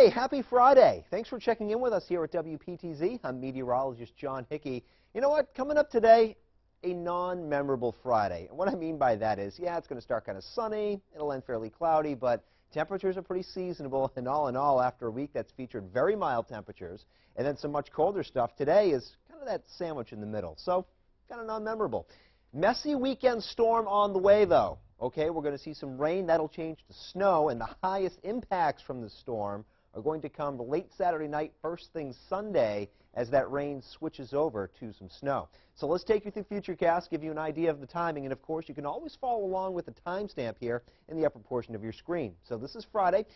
Hey, happy Friday. Thanks for checking in with us here at WPTZ. I'm meteorologist John Hickey. You know what? Coming up today, a non-memorable Friday. And what I mean by that is, yeah, it's going to start kind of sunny. It'll end fairly cloudy, but temperatures are pretty seasonable. And all in all, after a week that's featured very mild temperatures and then some much colder stuff, today is kind of that sandwich in the middle. So, kind of non-memorable. Messy weekend storm on the way, though. Okay, we're going to see some rain. That'll change to snow, and the highest impacts from the storm are going to come late Saturday night, first thing Sunday, as that rain switches over to some snow. So let's take you through Futurecast, give you an idea of the timing, and of course you can always follow along with the timestamp here in the upper portion of your screen. So this is Friday.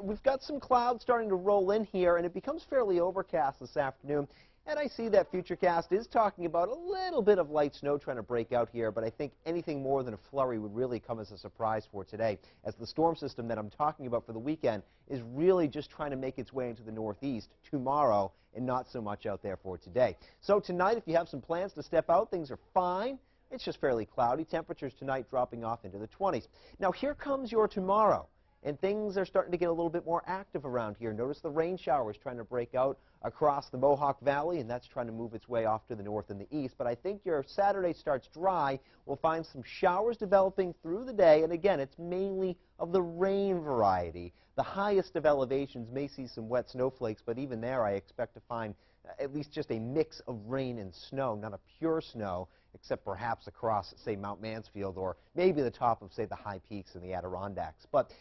We've got some clouds starting to roll in here, and it becomes fairly overcast this afternoon. And I see that Futurecast is talking about a little bit of light snow trying to break out here, but I think anything more than a flurry would really come as a surprise for today, as the storm system that I'm talking about for the weekend is really just trying to make its way into the northeast tomorrow and not so much out there for today. So tonight, if you have some plans to step out, things are fine. It's just fairly cloudy. Temperatures tonight dropping off into the 20s. Now here comes your tomorrow and things are starting to get a little bit more active around here. Notice the rain showers trying to break out across the Mohawk Valley, and that's trying to move its way off to the north and the east. But I think your Saturday starts dry. We'll find some showers developing through the day, and again, it's mainly of the rain variety. The highest of elevations may see some wet snowflakes, but even there I expect to find at least just a mix of rain and snow, not a pure snow, except perhaps across, say, Mount Mansfield or maybe the top of, say, the high peaks in the Adirondacks. But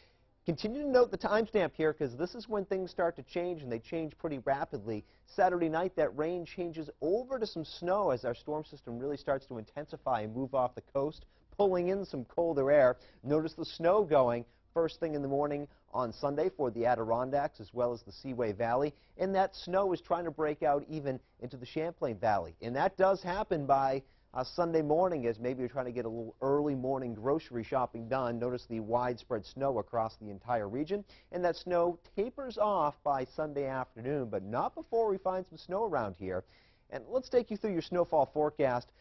Continue to note the timestamp here because this is when things start to change and they change pretty rapidly. Saturday night, that rain changes over to some snow as our storm system really starts to intensify and move off the coast, pulling in some colder air. Notice the snow going first thing in the morning on Sunday for the Adirondacks as well as the Seaway Valley. And that snow is trying to break out even into the Champlain Valley. And that does happen by Sunday morning as maybe you're trying to get a little early morning grocery shopping done. Notice the widespread snow across the entire region. And that snow tapers off by Sunday afternoon, but not before we find some snow around here. And let's take you through your snowfall forecast.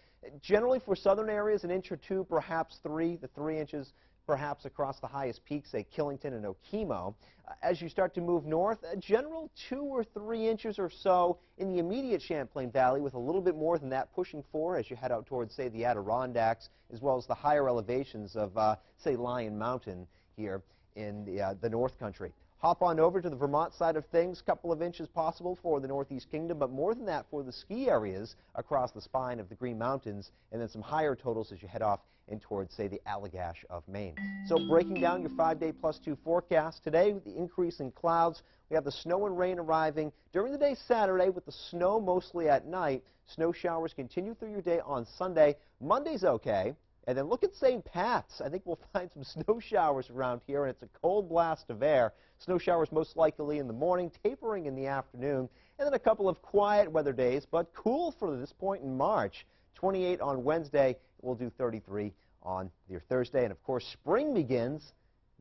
Generally for southern areas, an inch or two, perhaps three. The three inches perhaps across the highest peaks, say Killington and Okemo. Uh, as you start to move north, a general two or three inches or so in the immediate Champlain Valley, with a little bit more than that pushing for as you head out towards, say, the Adirondacks, as well as the higher elevations of, uh, say, Lyon Mountain here in the, uh, the North Country. Hop on over to the Vermont side of things, couple of inches possible for the Northeast Kingdom, but more than that for the ski areas across the spine of the Green Mountains, and then some higher totals as you head off in towards, say, the Allagash of Maine. So breaking down your five-day plus two forecast today, with the increase in clouds, we have the snow and rain arriving during the day Saturday with the snow mostly at night. Snow showers continue through your day on Sunday. Monday's okay. And then look at St. Pat's. I think we'll find some snow showers around here, and it's a cold blast of air. Snow showers most likely in the morning, tapering in the afternoon, and then a couple of quiet weather days, but cool for this point in March. 28 on Wednesday, we'll do 33 on your Thursday, and of course, spring begins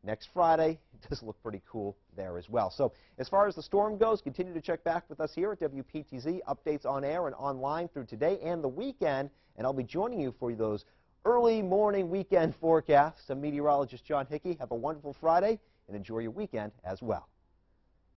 next Friday. It does look pretty cool there as well. So as far as the storm goes, continue to check back with us here at WPTZ. Updates on air and online through today and the weekend, and I'll be joining you for those early morning weekend forecast. I'm meteorologist John Hickey. Have a wonderful Friday and enjoy your weekend as well.